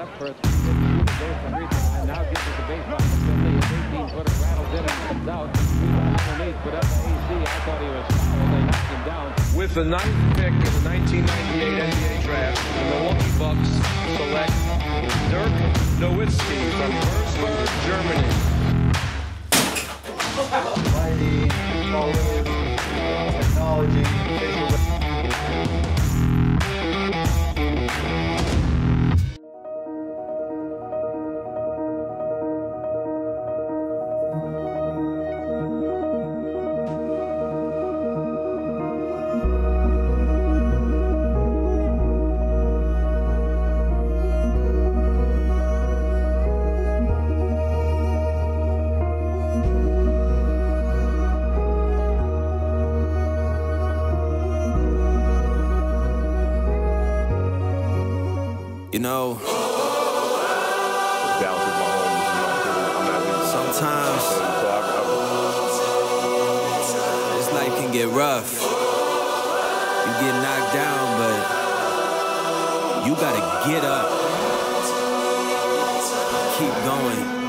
up for a three-hit goes to Reese and now gets to baseline. Finley, his 18 footer rattles in and comes out. Underneath, but up to AC. I thought he was fouled. They knocked him down. With the ninth pick in the 1998 NBA draft, the Milwaukee Bucks select Dirk Nowitzki from Würzburg, Germany. Lighting, colors, technology, not leaving. sometimes this life can get rough. You get knocked down, but you gotta get up. Keep going.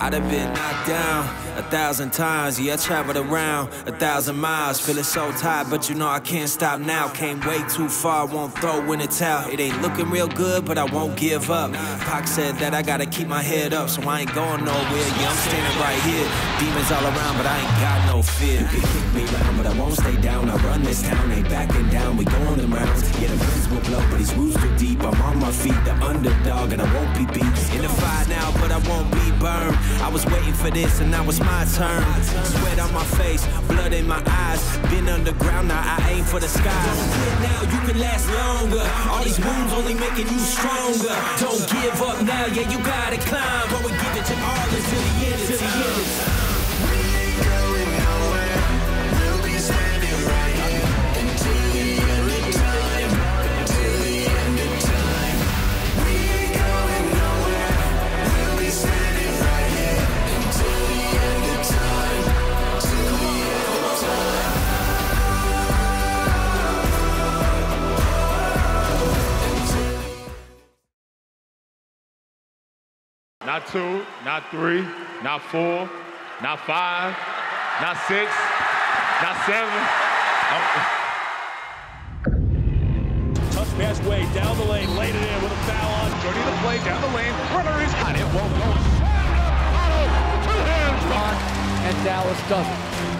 I'd have been knocked down a thousand times. Yeah, I traveled around a thousand miles. Feeling so tired, but you know I can't stop now. Came way too far, won't throw in the towel. It ain't looking real good, but I won't give up. Pac said that I gotta keep my head up, so I ain't going nowhere. Yeah, I'm standing right here. Demons all around, but I ain't got no fear. You can kick me around, but I won't stay down. I run this town, ain't backing down. We going them rounds. Yeah, the winds will blow, but these roots too deep. I'm on my feet, the underdog, and I won't be beat. In the fire now, but I won't be burned. I was waiting for this, and now it's my turn. Sweat on my face, blood in my eyes. Been underground, now I aim for the skies. Now, you can last longer. All these wounds only making you stronger. Don't give up now, yeah, you gotta climb. Not two, not three, not four, not five, not six, not seven. I'm- Touch pass way down the lane, laid it in with a foul on. Jordy the play down the lane. Runner is hot. It won't go. Two hands. And Dallas does it.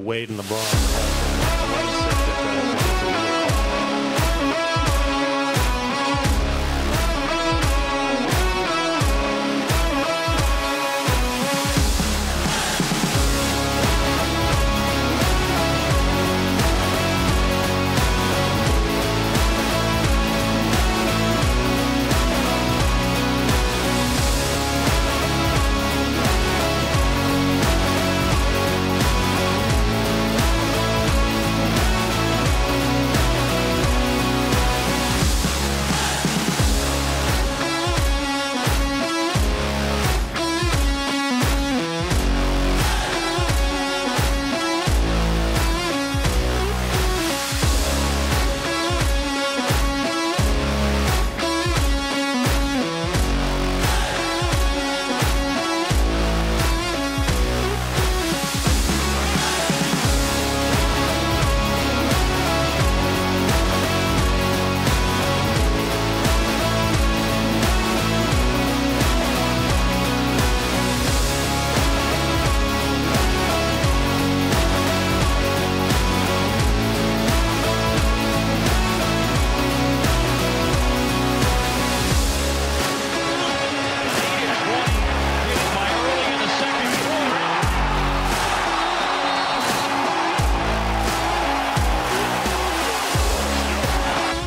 Wade and LeBron.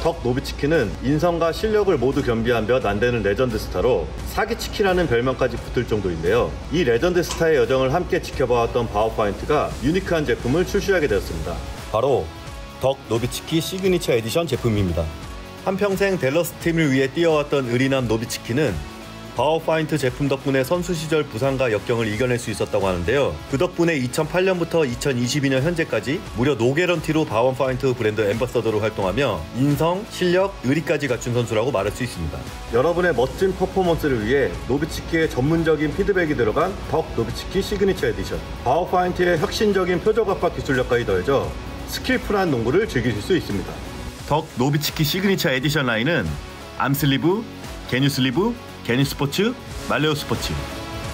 덕 노비츠키는 인성과 실력을 모두 겸비한 몇 안 되는 레전드 스타로 사기치키라는 별명까지 붙을 정도인데요. 이 레전드 스타의 여정을 함께 지켜봐왔던 바오파인트가 유니크한 제품을 출시하게 되었습니다. 바로 덕 노비츠키 시그니처 에디션 제품입니다. 한평생 델러스 팀을 위해 뛰어왔던 의리남 노비츠키는 바오파인트 제품 덕분에 선수 시절 부상과 역경을 이겨낼 수 있었다고 하는데요. 그 덕분에 2008년부터 2022년 현재까지 무려 노게런티로 바오파인트 브랜드 엠버서더로 활동하며 인성, 실력, 의리까지 갖춘 선수라고 말할 수 있습니다. 여러분의 멋진 퍼포먼스를 위해 노비츠키의 전문적인 피드백이 들어간 덕 노비츠키 시그니처 에디션. 바오파인트의 혁신적인 표적 압박 기술력까지 더해져 스킬풀한 농구를 즐기실 수 있습니다. 덕 노비츠키 시그니처 에디션 라인은 암슬리브, 게뉴슬리브, 게뉴스포츠, 말레오 스포츠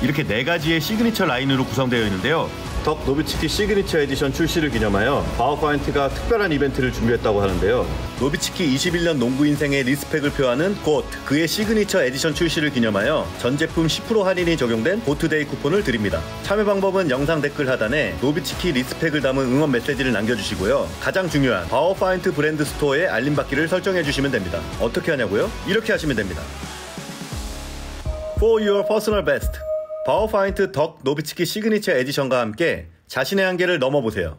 이렇게 네 가지의 시그니처 라인으로 구성되어 있는데요. 덕 노비츠키 시그니처 에디션 출시를 기념하여 바오파인트가 특별한 이벤트를 준비했다고 하는데요. 노비츠키 21년 농구 인생의 리스펙을 표하는 곧 그의 시그니처 에디션 출시를 기념하여 전 제품 10% 할인이 적용된 고트데이 쿠폰을 드립니다. 참여 방법은 영상 댓글 하단에 노비츠키 리스펙을 담은 응원 메시지를 남겨주시고요. 가장 중요한 바오파인트 브랜드 스토어에 알림 받기를 설정해 주시면 됩니다. 어떻게 하냐고요? 이렇게 하시면 됩니다. For your personal best. 바오파인트 덕 노비츠키 시그니처 에디션과 함께 자신의 한계를 넘어보세요.